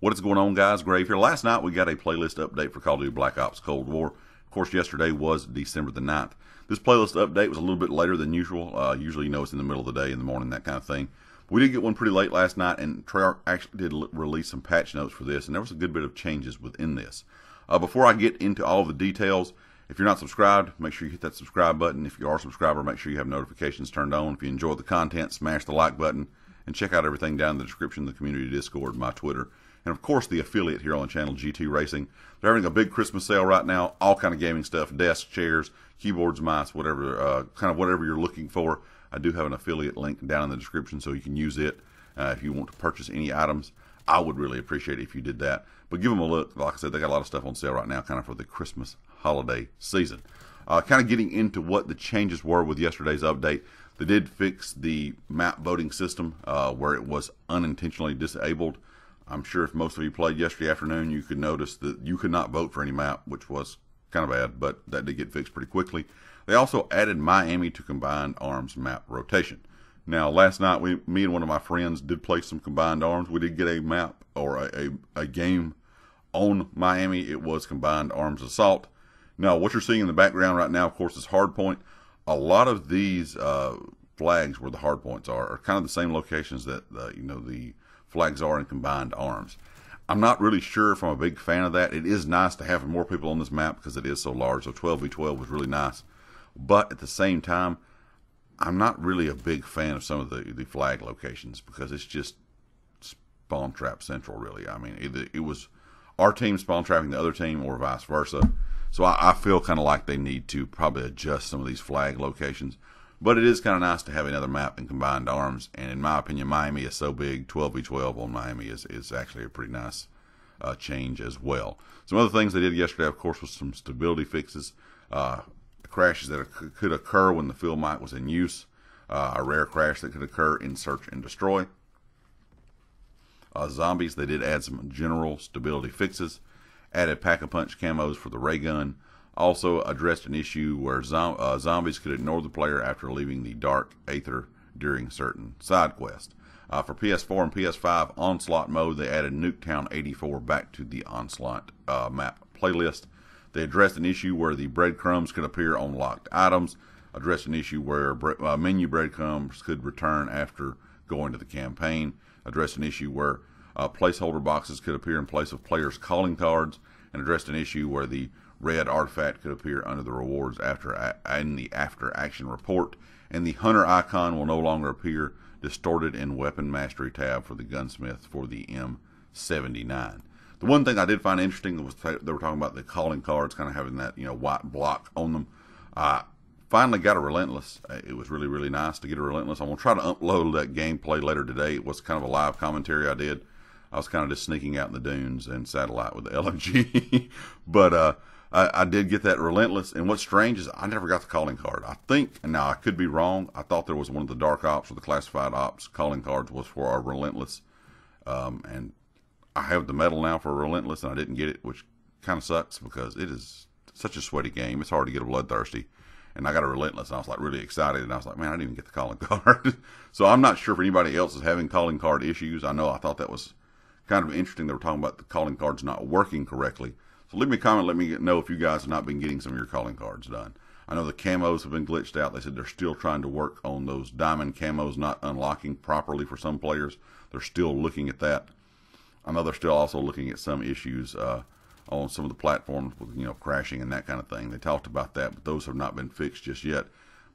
What is going on, guys? Grave here. Last night we got a playlist update for Call of Duty Black Ops Cold War. Of course, yesterday was December the 9th. This playlist update was a little bit later than usual. Uh, usually, you know, it's in the middle of the day, in the morning, that kind of thing. We did get one pretty late last night, and Treyarch actually did release some patch notes for this, and there was a good bit of changes within this. Uh, before I get into all the details, if you're not subscribed, make sure you hit that subscribe button. If you are a subscriber, make sure you have notifications turned on. If you enjoy the content, smash the like button, and check out everything down in the description, the community Discord, my Twitter and of course the affiliate here on the channel, GT Racing. They're having a big Christmas sale right now, all kind of gaming stuff, desks, chairs, keyboards, mice, whatever, uh, kind of whatever you're looking for. I do have an affiliate link down in the description so you can use it uh, if you want to purchase any items. I would really appreciate it if you did that. But give them a look. Like I said, they got a lot of stuff on sale right now, kind of for the Christmas holiday season. Uh, kind of getting into what the changes were with yesterday's update. They did fix the map voting system uh, where it was unintentionally disabled. I'm sure if most of you played yesterday afternoon, you could notice that you could not vote for any map, which was kind of bad, but that did get fixed pretty quickly. They also added Miami to combined arms map rotation. Now, last night, we, me and one of my friends did play some combined arms. We did get a map or a, a, a game on Miami. It was combined arms assault. Now, what you're seeing in the background right now, of course, is hardpoint. A lot of these uh, flags where the hardpoints are are kind of the same locations that uh, you know the flags are in combined arms. I'm not really sure if I'm a big fan of that. It is nice to have more people on this map because it is so large. So 12v12 was really nice. But at the same time, I'm not really a big fan of some of the, the flag locations because it's just spawn trap central, really. I mean, it, it was our team spawn trapping the other team or vice versa. So I, I feel kind of like they need to probably adjust some of these flag locations. But it is kind of nice to have another map in combined arms. And in my opinion, Miami is so big, 12v12 on Miami is, is actually a pretty nice uh, change as well. Some other things they did yesterday, of course, was some stability fixes. Uh, crashes that could occur when the field mic was in use. Uh, a rare crash that could occur in search and destroy. Uh, zombies, they did add some general stability fixes. Added pack-a-punch camos for the ray gun also addressed an issue where zom- uh, zombies could ignore the player after leaving the dark aether during certain side quests. Uh, for PS4 and PS5 Onslaught mode, they added Nuketown 84 back to the Onslaught uh, map playlist. They addressed an issue where the breadcrumbs could appear on locked items, addressed an issue where bre- uh, menu breadcrumbs could return after going to the campaign, addressed an issue where uh, placeholder boxes could appear in place of players' calling cards, and addressed an issue where the red artifact could appear under the rewards after in the after action report, and the hunter icon will no longer appear distorted in weapon mastery tab for the gunsmith for the M79. The one thing I did find interesting was they were talking about the calling cards kind of having that you know white block on them. I finally got a relentless. It was really really nice to get a relentless. I'm gonna try to upload that gameplay later today. It was kind of a live commentary I did. I was kind of just sneaking out in the dunes and satellite with the LMG, but uh, I, I, did get that relentless. And what's strange is I never got the calling card. I think, now I could be wrong. I thought there was one of the dark ops or the classified ops calling cards was for our relentless. Um, and I have the medal now for relentless, and I didn't get it, which kind of sucks because it is such a sweaty game. It's hard to get a bloodthirsty. And I got a relentless, and I was like really excited, and I was like, man, I didn't even get the calling card. so I'm not sure if anybody else is having calling card issues. I know I thought that was kind of interesting. They were talking about the calling cards not working correctly. So leave me a comment. Let me know if you guys have not been getting some of your calling cards done. I know the camos have been glitched out. They said they're still trying to work on those diamond camos not unlocking properly for some players. They're still looking at that. I know they're still also looking at some issues uh, on some of the platforms with you know crashing and that kind of thing. They talked about that, but those have not been fixed just yet.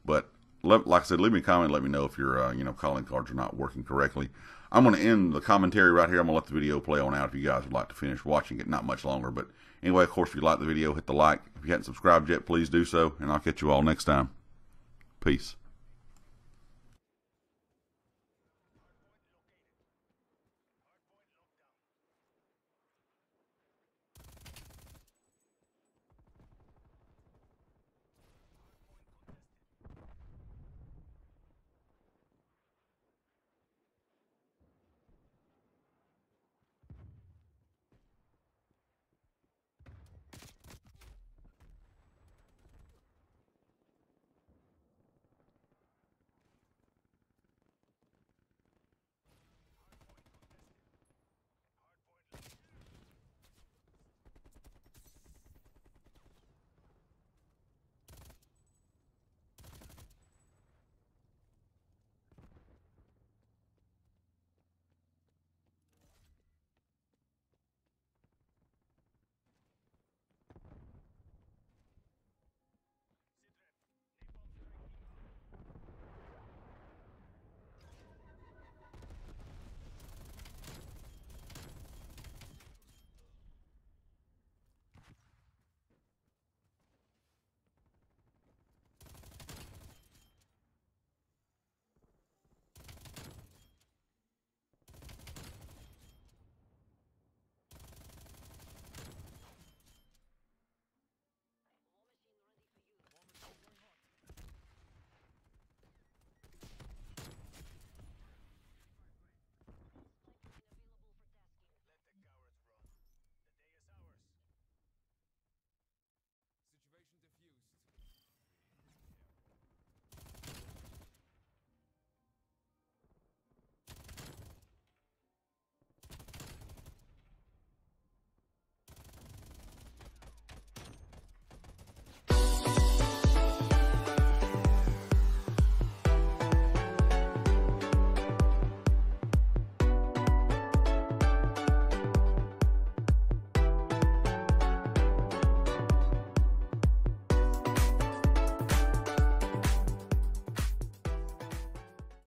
But like I said, leave me a comment. Let me know if your uh, you know calling cards are not working correctly. I'm going to end the commentary right here. I'm going to let the video play on out if you guys would like to finish watching it. Not much longer, but Anyway, of course, if you like the video, hit the like. If you haven't subscribed yet, please do so, and I'll catch you all next time. Peace.